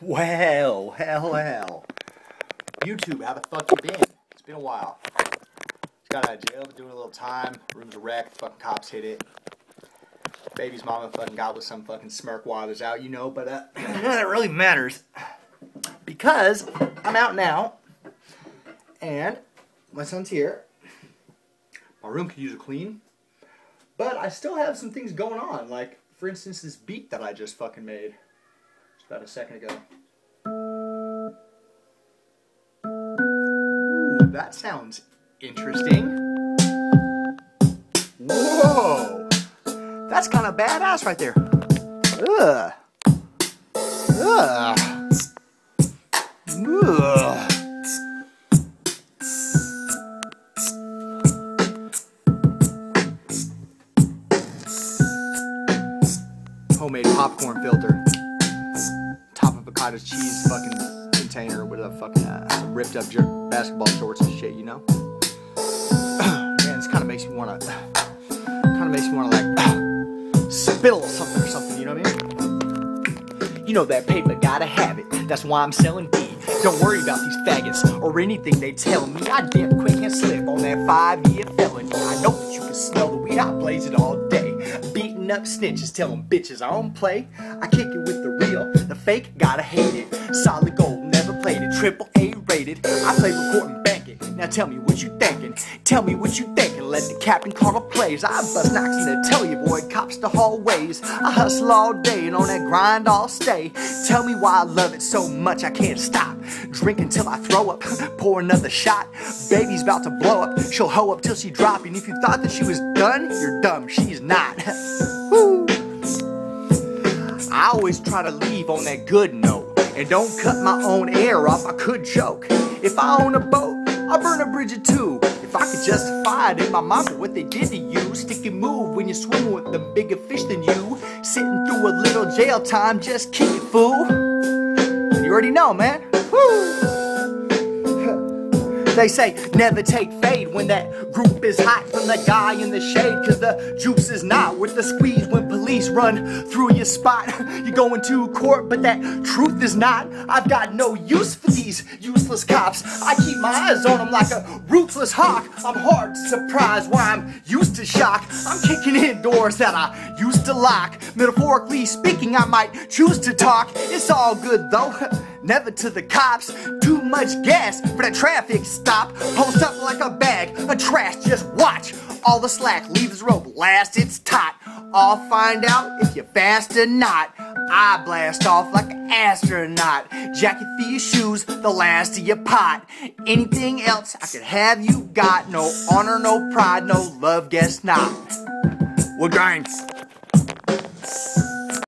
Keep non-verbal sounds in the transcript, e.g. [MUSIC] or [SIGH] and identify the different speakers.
Speaker 1: Well, hell, hell. YouTube, how the fuck you been? It's been a while. Just got out of jail, been doing a little time. Room's a wreck, fucking cops hit it. Baby's mama fucking got with some fucking Smerk while I was out, you know, but uh, none [CLEARS THROAT] of that really matters. Because I'm out now, and my son's here. My room could use a clean, but I still have some things going on. Like, for instance, this beat that I just fucking made about a second ago. Ooh, that sounds interesting. Whoa! That's kind of badass right there. Ugh. Ugh. Ugh. Homemade popcorn filter. A cheese fucking container with a fucking uh, some ripped up jer- basketball shorts and shit, you know? [CLEARS THROAT] Man, this kind of makes me want to. Kind of makes me want to like [CLEARS THROAT] spill something or something, you know what I mean? You know that paper, gotta have it. That's why I'm selling D. Don't worry about these faggots or anything they tell me. I damn quick can slip on that five year felony. I know that you can smell the weed, I blaze it all day. Beating up snitches, tell them bitches I don't play. I kick it with the real, the fake, gotta hate it. Solid gold, never played it, triple A rated. I play record and bank it. Now tell me what you thinking. Tell me what you thinking. Let the captain call the plays. I bust knocks in the tell you, boy, cops the hallways. I hustle all day and on that grind I'll stay. Tell me why I love it so much I can't stop. Drink until I throw up, pour another shot. Baby's about to blow up. She'll hoe up till she drop. And if you thought that she was done, you're dumb. She's not. [LAUGHS] Always try to leave on that good note. And don't cut my own air off, I could joke. If I own a boat, I'll burn a bridge or two. If I could justify it in my mama what they did to you, stick and move when you're swimming with the bigger fish than you. Sitting through a little jail time, just kick it, fool. You already know, man. Woo! They say never take fade when that group is hot from the guy in the shade. Cause the juice is not worth the squeeze when police run through your spot. [LAUGHS] You go into court, but that truth is not. I've got no use for these useless cops. I keep my eyes on them like a ruthless hawk. I'm hard to surprise why I'm used to shock. I'm kicking in doors that I used to lock. Metaphorically speaking, I might choose to talk. It's all good though. [LAUGHS] Never to the cops. Too much gas for that traffic stop. Post up like a bag of trash. Just watch. All the slack leave the rope last it's taut. I'll find out if you're fast or not. I blast off like an astronaut. Jacket for your shoes, the last of your pot. Anything else I could have you got. No honor, no pride, no love, guess not. Well, gang.